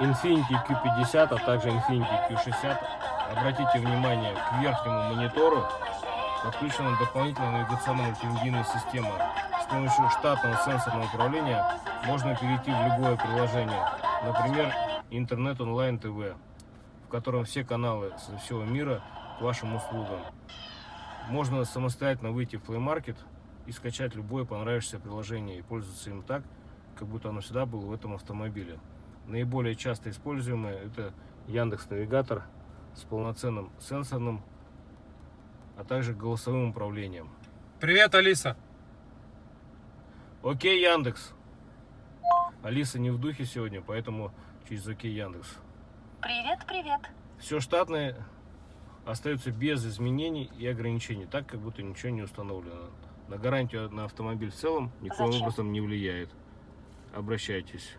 Infiniti Q50, а также Infiniti Q60. Обратите внимание к верхнему монитору. Подключена дополнительная навигационная мультимедийная система. С помощью штатного сенсорного управления можно перейти в любое приложение. Например, интернет онлайн ТВ, в котором все каналы со всего мира к вашим услугам. Можно самостоятельно выйти в Play Market и скачать любое понравившееся приложение и пользоваться им так, как будто оно всегда было в этом автомобиле. Наиболее часто используемое это Яндекс Навигатор с полноценным сенсорным, а также голосовым управлением. Привет, Алиса. Окей, Яндекс. Алиса не в духе сегодня, поэтому через Окей, Яндекс. Привет, привет. Все штатное остается без изменений и ограничений, так как будто ничего не установлено. На гарантию на автомобиль в целом никаким Зачем? образом не влияет. Обращайтесь.